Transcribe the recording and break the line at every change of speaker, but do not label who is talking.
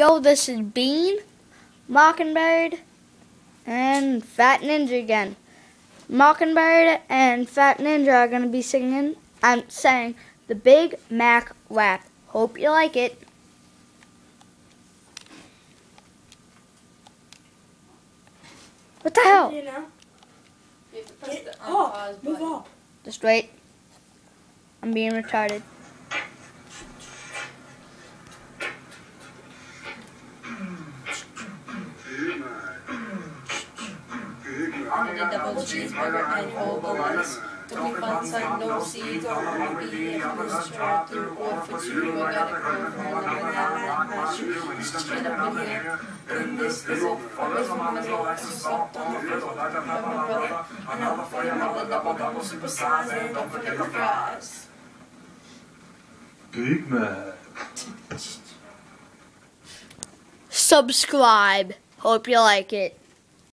Yo, this is Bean, Mockingbird, and Fat Ninja again. Mockingbird and Fat Ninja are going to be singing, I'm saying, the Big Mac rap. Hope you like it. What the hell?
You know?
You have to press
Get
the
up.
unpause
Move up.
Just wait. I'm being retarded.
Need a double cheeseburger and whole bullets. Don't be fun, son, no seeds, or be in this drive through or for two. I got a I'm in that my shoe. Just get up in here. In this fizzle, always on my low, I soft on the fizzle. Love my brother, and I'm for your mother, double, double, super size, and don't forget the fries.
Big Mac.
Subscribe. Hope you like it.